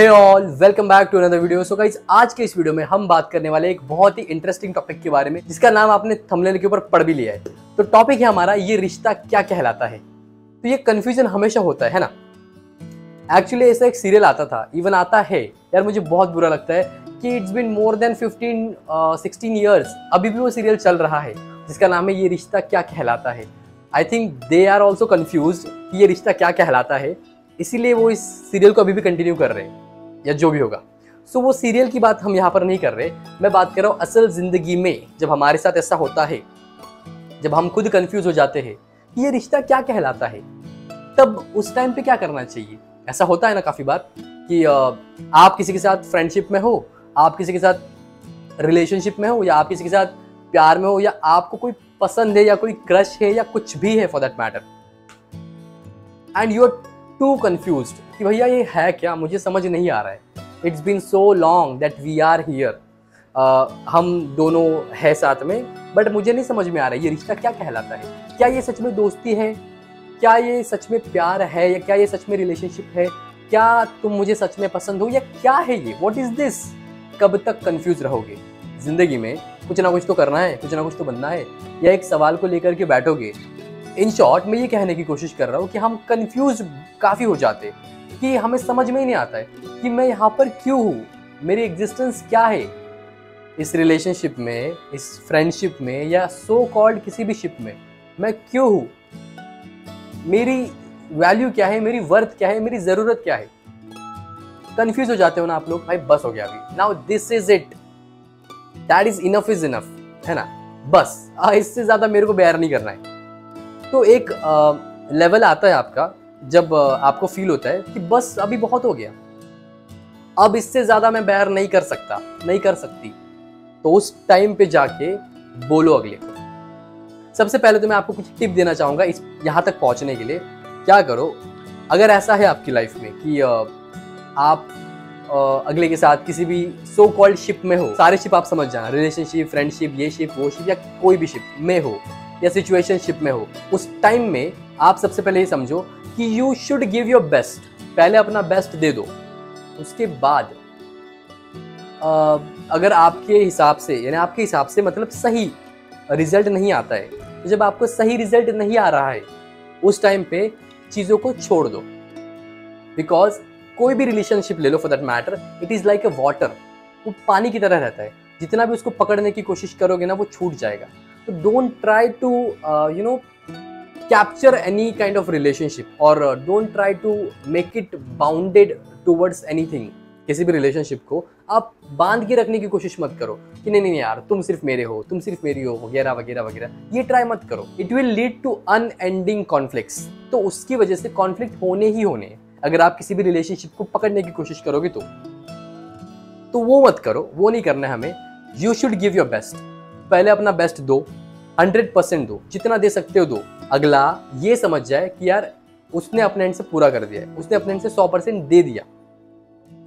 Hey all welcome back to another video so guys आज के इस वीडियो में हम बात करने वाले एक बहुत ही इंटरेस्टिंग टॉपिक के बारे में, जिसका नाम आपने थंबनेल के ऊपर पढ़ भी लिया है। तो टॉपिक है हमारा, ये रिश्ता क्या कहलाता है? तो ये कंफ्यूजन हमेशा होता है ना? एक्चुअली ऐसा एक सीरियल आता था इवन आता है। यार, मुझे बहुत बुरा लगता है कि it's been more than fifteen sixteen years अभी भी वो सीरियल चल रहा है, जिसका नाम है ये रिश्ता क्या कहलाता है। I think they are also confuse ये रिश्ता क्या कहलाता है। इसीलिए वो इस सीरियल को अभी भी कंटिन्यू कर रहे हैं। या जो भी होगा। सो so, वो सीरियल की बात हम यहाँ पर नहीं कर रहे। मैं बात कर रहा हूँ असल ज़िंदगी में जब हमारे साथ ऐसा होता है जब हम खुद कंफ्यूज हो जाते हैं कि ये रिश्ता क्या कहलाता है तब उस टाइम पे क्या करना चाहिए? ऐसा होता है ना काफ़ी बार कि आप किसी के साथ फ्रेंडशिप में हो आप किसी के साथ रिलेशनशिप में हो या आप किसी के साथ प्यार में हो या आपको कोई पसंद है या कोई क्रश है या कुछ भी है for that matter and you are too confuse कि भैया ये है क्या? मुझे समझ नहीं आ रहा है। It's been so long that we are here हम दोनों है साथ में बट मुझे नहीं समझ में आ रहा है, ये रिश्ता क्या कहलाता है? क्या ये सच में दोस्ती है? क्या ये सच में प्यार है या क्या ये सच में रिलेशनशिप है? क्या तुम मुझे सच में पसंद हो या क्या है ये? वॉट इज़ दिस कब तक कन्फ्यूज़ रहोगे? ज़िंदगी में कुछ ना कुछ तो करना है, कुछ ना कुछ तो बनना है। या एक सवाल को लेकर के बैठोगे इन शॉर्ट मैं ये कहने की कोशिश कर रहा हूँ कि हम कंफ्यूज काफ़ी हो जाते कि हमें समझ में ही नहीं आता है कि मैं यहाँ पर क्यों हूँ? मेरी एग्जिस्टेंस क्या है? इस रिलेशनशिप में, इस फ्रेंडशिप में या सो कॉल्ड किसी भी शिप में मैं क्यों हूँ? मेरी वैल्यू क्या है? मेरी वर्थ क्या है? मेरी ज़रूरत क्या है? कंफ्यूज हो जाते हो ना आप लोग? भाई बस हो गया अभी। Now this is it that is enough is enough है ना? बस। इससे ज़्यादा मेरे को बैर नहीं करना है। तो एक लेवल आता है आपका, जब आपको फील होता है कि बस अभी बहुत हो गया। अब इससे ज़्यादा मैं बैर नहीं कर सकता, नहीं कर सकती। तो उस टाइम पे जाके बोलो अगले को। सबसे पहले तो मैं आपको कुछ टिप देना चाहूँगा इस, यहाँ तक पहुँचने के लिए। क्या करो, अगर ऐसा है आपकी लाइफ में कि आप अगले के साथ किसी भी सो कॉल्ड शिप में हो, सारे शिप आप समझ जाना। रिलेशनशिप फ्रेंडशिप ये शिप वो शिप या कोई भी शिप में हो या सिचुएशनशिप में हो, उस टाइम में आप सबसे पहले ये समझो कि you should give your best पहले अपना बेस्ट दे दो, उसके बाद अगर आपके हिसाब से, यानी आपके हिसाब से मतलब सही रिज़ल्ट नहीं आता है तो जब आपको सही रिज़ल्ट नहीं आ रहा है, उस टाइम पे चीज़ों को छोड़ दो। बिकॉज़ कोई भी रिलेशनशिप ले लो for that matter it is like a water वो पानी की तरह रहता है। जितना भी उसको पकड़ने की कोशिश करोगे ना, वो छूट जाएगा। तो don't try to you know capture any kind of relationship और don't try to make it bounded towards anything किसी भी रिलेशनशिप को। आप बाँध के रखने की कोशिश मत करो कि नहीं नहीं यार, तुम सिर्फ़ मेरे हो, तुम सिर्फ़ मेरी हो, वगैरह वगैरह वगैरह। ये ट्राई मत करो। It will lead to unending conflict तो उसकी वजह से कॉन्फ्लिक्ट होने ही होने अगर आप किसी भी रिलेशनशिप को पकड़ने की कोशिश करोगे तो तो वो मत करो, वो नहीं करना है हमें। You should give your best पहले अपना बेस्ट दो हंड्रेड परसेंट दो, जितना दे सकते हो दो। अगला, ये समझ जाए कि यार, उसने अपने एंड से पूरा कर दिया है, उसने अपने एंड से सौ परसेंट दे दिया।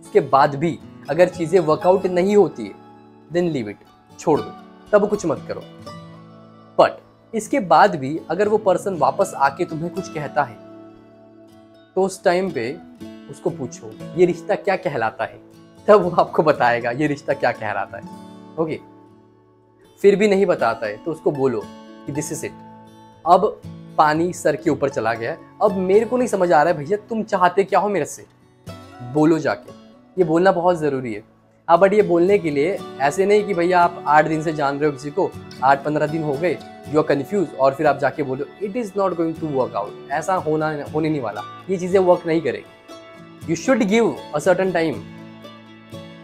उसके बाद भी अगर चीज़ें वर्कआउट नहीं होती है देन लीव इट छोड़ दो, तब कुछ मत करो। बट इसके बाद भी अगर वो पर्सन वापस आके तुम्हें कुछ कहता है तो उस टाइम पे उसको पूछो, ये रिश्ता क्या कहलाता है? तब वो आपको बताएगा, ये रिश्ता क्या कहलाता है। ओके? फिर भी नहीं बताता है तो उसको बोलो कि दिस इज़ इट अब पानी सर के ऊपर चला गया है। अब मेरे को नहीं समझ आ रहा है भैया, तुम चाहते क्या हो मेरे से? बोलो जाके। ये बोलना बहुत ज़रूरी है। हाँ बट ये बोलने के लिए ऐसे नहीं कि भैया आप आठ दिन से जान रहे हो किसी को, आठ पंद्रह दिन हो गए यू आर कन्फ्यूज़ और फिर आप जाके बोलो it is not going to work out ऐसा होना, होने नहीं वाला। ये चीज़ें वर्क नहीं करेगी। You should give a certain time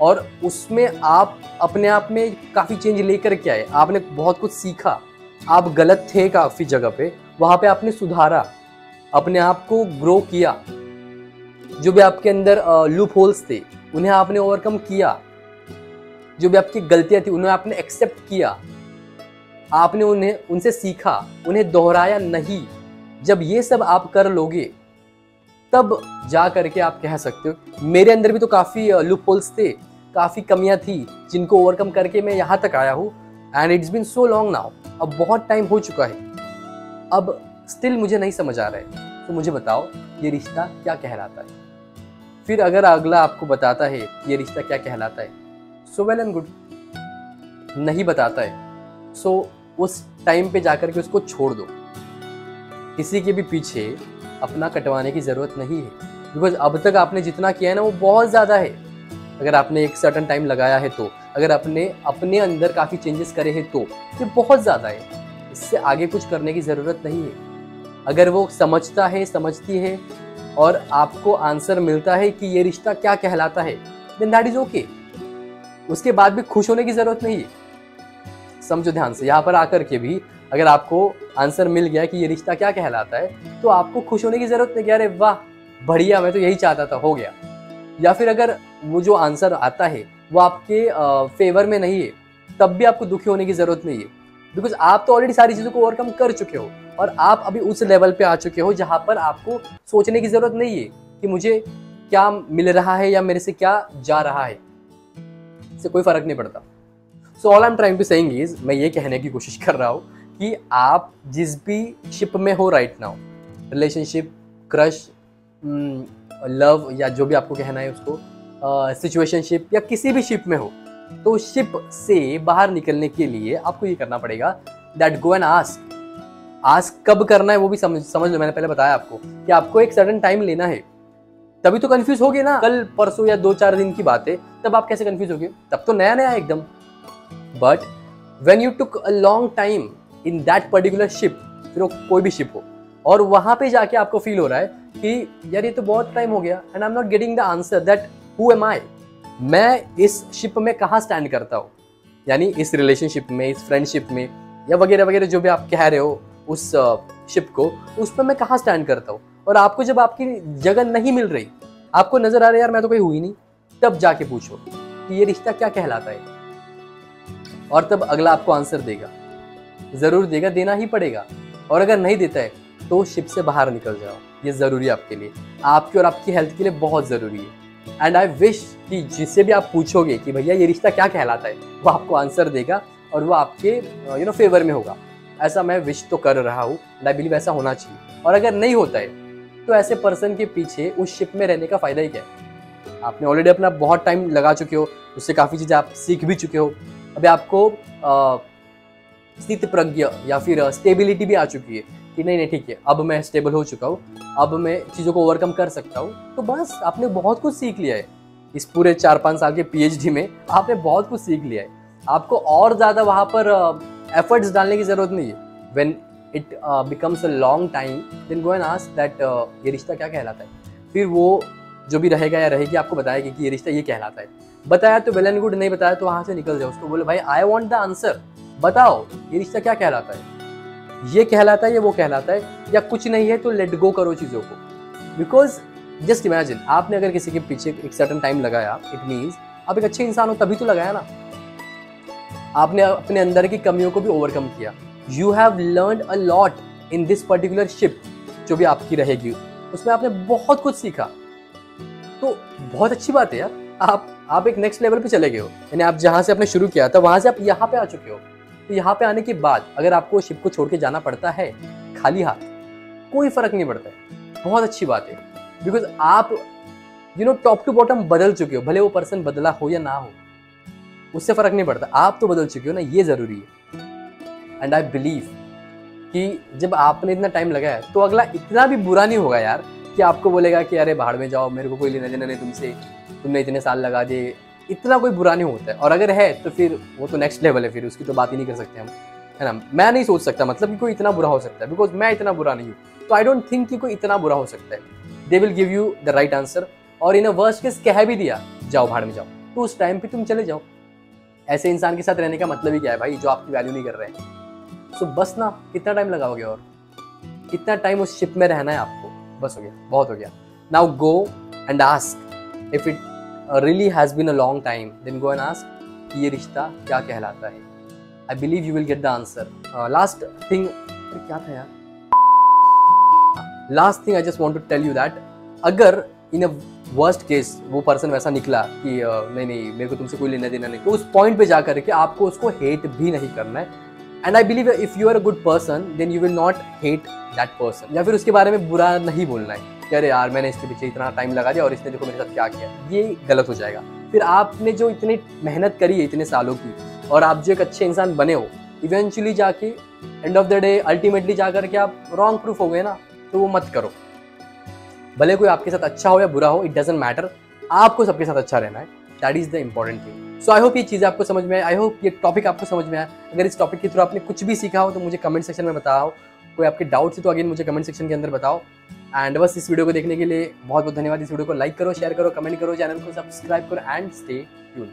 और उसमें आप अपने आप में काफ़ी चेंज लेकर के आए। आपने बहुत कुछ सीखा। आप गलत थे काफ़ी जगह पे। वहाँ पे आपने सुधारा। अपने आप को ग्रो किया। जो भी आपके अंदर लूप होल्स थे, उन्हें आपने ओवरकम किया। जो भी आपकी गलतियाँ थी, उन्हें आपने एक्सेप्ट किया। आपने उन्हें, उनसे सीखा। उन्हें दोहराया नहीं। जब ये सब आप कर लोगे, तब जा करके आप कह सकते हो, मेरे अंदर भी तो काफ़ी लूप होल्स थे। काफ़ी कमियाँ थी, जिनको ओवरकम करके मैं यहाँ तक आया हूँ। And it's been so long now अब बहुत टाइम हो चुका है। अब स्टिल मुझे नहीं समझ आ रहा है। तो मुझे बताओ, ये रिश्ता क्या कहलाता है? फिर अगर अगला आपको बताता है ये रिश्ता क्या कहलाता है सो वेल एंड गुड नहीं बताता है। सो उस टाइम पे जाकर के उसको छोड़ दो। किसी के भी पीछे अपना कटवाने की ज़रूरत नहीं है। बिकॉज़ अब तक आपने जितना किया है ना, वो बहुत ज़्यादा है। अगर आपने एक सर्टन टाइम लगाया है तो अगर आपने अपने अंदर काफ़ी चेंजेस करे हैं तो ये बहुत ज़्यादा है। इससे आगे कुछ करने की ज़रूरत नहीं है। अगर वो समझता है, समझती है और आपको आंसर मिलता है कि ये रिश्ता क्या कहलाता है देन दैट इज़ ओके उसके बाद भी खुश होने की ज़रूरत नहीं है। समझो ध्यान से, यहाँ पर आकर के भी अगर आपको आंसर मिल गया कि ये रिश्ता क्या कहलाता है तो आपको खुश होने की ज़रूरत नहीं अरे वाह, बढ़िया, मैं तो यही चाहता था, हो गया। या फिर अगर वो जो आंसर आता है, वो आपके फेवर में नहीं है। तब भी आपको दुखी होने की ज़रूरत नहीं है। बिकॉज़ आप तो ऑलरेडी सारी चीज़ों को ओवरकम कर चुके हो और आप अभी उस लेवल पे आ चुके हो जहाँ पर आपको सोचने की ज़रूरत नहीं है कि मुझे क्या मिल रहा है या मेरे से क्या जा रहा है। इससे कोई फ़र्क नहीं पड़ता। So all I am trying to saying is मैं ये कहने की कोशिश कर रहा हूँ कि आप जिस भी शिप में हो right now relationship crush love या जो भी आपको कहना है उसको सिचुएशनशिप या किसी भी शिप में हो तो शिप से बाहर निकलने के लिए आपको ये करना पड़ेगा that go and ask ask कब करना है वो भी समझ समझ लो, मैंने पहले बताया आपको कि आपको एक सडन टाइम लेना है। तभी तो कंफ्यूज हो ना। कल, परसों या दो चार दिन की बात है, तब आप कैसे कंफ्यूज हो गए तब तो नया नया एकदम। But when you took a long time in that particular ship फिर वो कोई भी शिप हो, और वहाँ पे जाके आपको फील हो रहा है कि यार ये तो बहुत टाइम हो गया and I am not getting the answer that who am I मैं इस शिप में कहाँ स्टैंड करता हूँ? यानी इस रिलेशनशिप में, इस फ्रेंडशिप में, या वगैरह वगैरह जो भी आप कह रहे हो उस शिप को, उस पर मैं कहाँ स्टैंड करता हूँ? और आपको जब आपकी जगह नहीं मिल रही, आपको नज़र आ रहा है, यार, मैं तो कोई हुई नहीं। तब जाके पूछो कि ये रिश्ता क्या कहलाता है। और तब अगला आपको आंसर देगा। ज़रूर देगा, देना ही पड़ेगा। और अगर नहीं देता है तो शिप से बाहर निकल जाओ। ये ज़रूरी है आपके लिए। आपकी और आपकी हेल्थ के लिए बहुत ज़रूरी है। एंड आई विश कि जिससे भी आप पूछोगे कि भैया ये रिश्ता क्या कहलाता है, वो आपको आंसर देगा और वो आपके यू नो फेवर में होगा। ऐसा मैं विश तो कर रहा हूँ एंड आई बिलीव ऐसा होना चाहिए। और अगर नहीं होता है तो ऐसे पर्सन के पीछे उस शिप में रहने का फ़ायदा ही क्या है? आपने ऑलरेडी अपना बहुत टाइम लगा चुके हो, उससे काफ़ी चीज़ें आप सीख भी चुके हो। अभी आपको स्थित प्रज्ञ या फिर स्टेबिलिटी भी आ चुकी है। कि नहीं नहीं, ठीक है, अब मैं स्टेबल हो चुका हूँ, अब मैं चीज़ों को ओवरकम कर सकता हूँ। तो बस, आपने बहुत कुछ सीख लिया है। इस पूरे चार पाँच साल के पीएचडी में आपने बहुत कुछ सीख लिया है। आपको और ज़्यादा वहाँ पर एफर्ट्स डालने की ज़रूरत नहीं है। When it becomes a long time then go and ask that ये रिश्ता क्या कहलाता है? फिर वो जो भी रहेगा या रहेगी, आपको बताएगी कि ये रिश्ता ये कहलाता है। बताया तो वेल एंड गुड नहीं बताया तो वहाँ से निकल जाओ। उसको बोले, भाई आई वॉन्ट द आंसर बताओ, ये रिश्ता क्या कहलाता है? ये कहलाता है, या वो कहलाता है, या कुछ नहीं है तो लेट गो करो चीज़ों को। बिकॉज़ जस्ट इमेजिन आपने अगर किसी के पीछे एक सर्टन टाइम लगाया इट मीन्स आप एक अच्छे इंसान हो, तभी तो लगाया ना। आपने अपने अंदर की कमियों को भी ओवरकम किया। You have learn a lot in this particular ship जो भी आपकी रहेगी। उसमें आपने बहुत कुछ सीखा। तो बहुत अच्छी बात है यार। आप आप एक नेक्स्ट लेवल पे चले गए हो। यानी आप जहाँ से आपने शुरू किया था, वहाँ से आप यहाँ पे आ चुके हो। तो यहाँ पे आने के बाद अगर आपको शिप को छोड़ के जाना पड़ता है, खाली हाथ, कोई फ़र्क नहीं पड़ता है। बहुत अच्छी बात है। बिकॉज़ आप you know top to bottom बदल चुके हो, भले वो पर्सन बदला हो या ना हो, उससे फ़र्क नहीं पड़ता। आप तो बदल चुके हो ना, ये ज़रूरी है। एंड आई बिलीव कि जब आपने इतना टाइम लगाया तो अगला इतना भी बुरा नहीं होगा यार कि आपको बोलेगा कि अरे बाहर में जाओ, मेरे को कोई लेना देना नहीं तुमसे, तुमने इतने साल लगा दिए इतना कोई बुरा नहीं होता है। और अगर है तो फिर वो तो नेक्स्ट लेवल है फिर उसकी तो बात ही नहीं कर सकते हम। है ना? मैं नहीं सोच सकता मतलब कि कोई इतना बुरा हो सकता है। बिकॉज़ मैं इतना बुरा नहीं हूँ। तो आई डोंट थिंक कि कोई इतना बुरा हो सकता है। They will give you the right answer और इन अ वर्स्ट केस कह भी दिया जाओ भाड़ में जाओ। तो उस टाइम पे तुम चले जाओ। ऐसे इंसान के साथ रहने का मतलब ही क्या है भाई? जो आपकी वैल्यू नहीं कर रहे हैं। सो so, बस ना कितना टाइम लगाओगे और? कितना टाइम उस शिप में रहना है आपको? बस हो गया बहुत हो गया। Now go and ask if it really has been a long time then go and ask ये रिश्ता क्या कहलाता है I believe you will get the answer last thing क्या था यार? Last thing I just want to tell you that अगर in a worst case वो पर्सन वैसा निकला कि uh, नहीं नहीं मेरे को तुमसे कोई लेना देना नहीं। तो उस पॉइंट पे जाकर के आपको उसको हेट भी नहीं करना है। And I believe if you are a good person then you will not hate that person या फिर उसके बारे में बुरा नहीं बोलना है। कि अरे यार, मैंने इसके पीछे इतना टाइम लगा दिया और इसने देखो मेरे साथ क्या किया। ये गलत हो जाएगा। फिर आपने जो इतनी मेहनत करी है इतने सालों की और आप जो एक अच्छे इंसान बने हो इवेंचुअली जाके end of the day ultimately जाकर के आप रॉन्ग प्रूफ हो गए ना तो वो मत करो। भले कोई आपके साथ अच्छा हो या बुरा हो इट डजेंट मैटर आपको सबके साथ अच्छा रहना है। That is the important thing so I hope ये चीज़ आपको समझ में आए। आई होप ये टॉपिक आपको समझ में आया अगर इस टॉपिक के थ्रू आपने कुछ भी सीखा हो तो मुझे कमेंट सेक्शन में बताओ। कोई आपके डाउट्स है तो अगेन मुझे कमेंट सेक्शन के अंदर बताओ। एंड बस इस वीडियो को देखने के लिए बहुत बहुत धन्यवाद। इस वीडियो को लाइक करो शेयर करो कमेंट करो चैनल को सब्सक्राइब करो एंड स्टे ट्यून